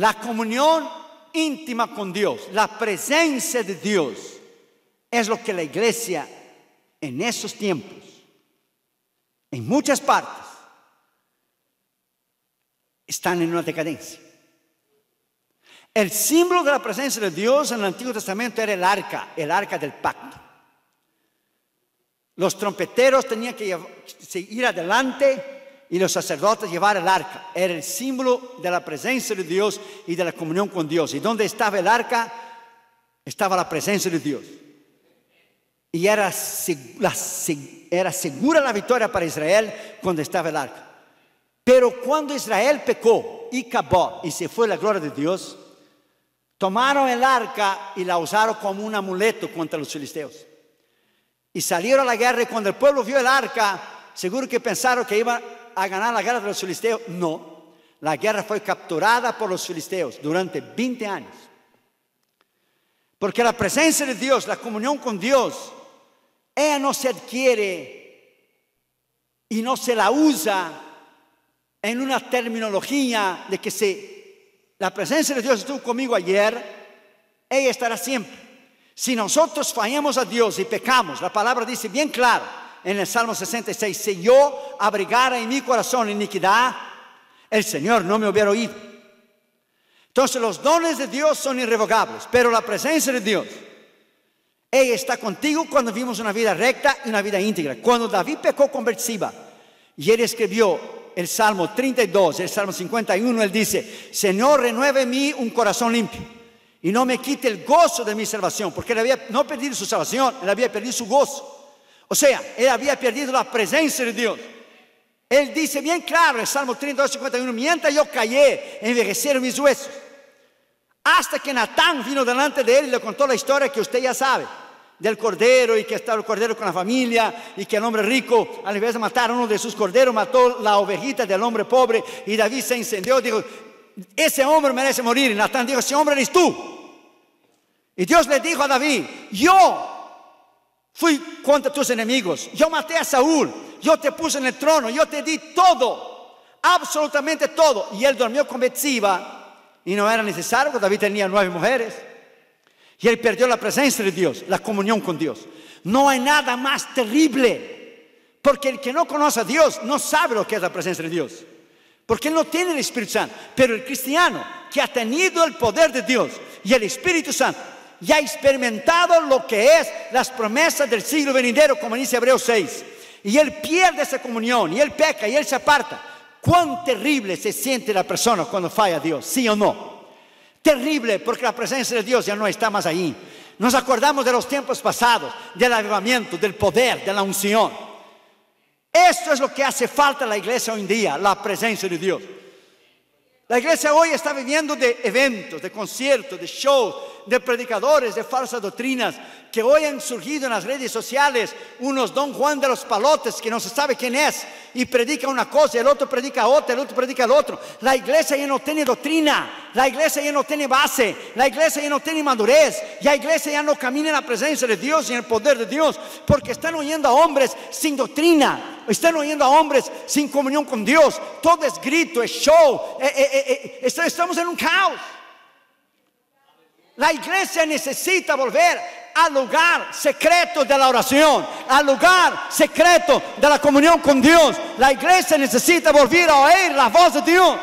La comunión íntima con Dios, la presencia de Dios, es lo que la iglesia en esos tiempos, en muchas partes, están en una decadencia. El símbolo de la presencia de Dios en el Antiguo Testamento era el arca, el arca del pacto. Los trompeteros tenían que ir adelante y los sacerdotes llevar el arca. Era el símbolo de la presencia de Dios y de la comunión con Dios. ¿Y donde estaba el arca? Estaba la presencia de Dios. Y era, era segura la victoria para Israel cuando estaba el arca. Pero cuando Israel pecó y acabó y se fue la gloria de Dios, tomaron el arca y la usaron como un amuleto contra los filisteos. Y salieron a la guerra y cuando el pueblo vio el arca, seguro que pensaron que iban a ganar la guerra de los filisteos. No, la guerra fue capturada por los filisteos durante 20 años. Porque la presencia de Dios, la comunión con Dios, ella no se adquiere y no se la usa en una terminología de que se, la presencia de Dios estuvo conmigo ayer, ella estará siempre. Si nosotros fallamos a Dios y pecamos, la palabra dice bien claro en el Salmo 66, si yo abrigara en mi corazón iniquidad, el Señor no me hubiera oído. Entonces los dones de Dios son irrevocables, pero la presencia de Dios, ella está contigo cuando vivimos una vida recta y una vida íntegra. Cuando David pecó con Berseba y él escribió el Salmo 32, el Salmo 51, él dice, Señor, renueve en mí un corazón limpio y no me quite el gozo de mi salvación, porque él había no perdido su salvación, él había perdido su gozo. O sea, él había perdido la presencia de Dios. Él dice bien claro el Salmo 32, 51, mientras yo callé, envejecieron mis huesos. Hasta que Natán vino delante de él y le contó la historia que usted ya sabe del cordero y que estaba el cordero con la familia y que el hombre rico, al invés de matar a uno de sus corderos, mató la ovejita del hombre pobre y David se incendió. Dijo, ese hombre merece morir. Y Natán dijo, ese hombre eres tú. Y Dios le dijo a David, yo fui contra tus enemigos, yo maté a Saúl, yo te puse en el trono, yo te di todo, absolutamente todo. Y él durmió con Betsiba y no era necesario, porque David tenía nueve mujeres. Y él perdió la presencia de Dios, la comunión con Dios. No hay nada más terrible, porque el que no conoce a Dios no sabe lo que es la presencia de Dios, porque no tiene el Espíritu Santo. Pero el cristiano que ha tenido el poder de Dios y el Espíritu Santo, ya ha experimentado lo que es las promesas del siglo venidero, como dice Hebreos 6, y él pierde esa comunión, y él peca, y él se aparta. Cuán terrible se siente la persona cuando falla a Dios, sí o no. Terrible porque la presencia de Dios ya no está más ahí. Nos acordamos de los tiempos pasados, del avivamiento, del poder, de la unción. Esto es lo que hace falta a la iglesia hoy en día, la presencia de Dios. La iglesia hoy está viviendo de eventos, de conciertos, de shows, de predicadores, de falsas doctrinas, que hoy han surgido en las redes sociales unos don Juan de los palotes que no se sabe quién es y predica una cosa, el otro predica otra, el otro predica el otro. La iglesia ya no tiene doctrina, la iglesia ya no tiene base, la iglesia ya no tiene madurez, la iglesia ya no camina en la presencia de Dios y en el poder de Dios, porque están oyendo a hombres sin doctrina, están oyendo a hombres sin comunión con Dios, todo es grito, es show, eh, eh, eh, estamos en un caos. La iglesia necesita volver al lugar secreto de la oración, al lugar secreto de la comunión con Dios. La iglesia necesita volver a oír la voz de Dios.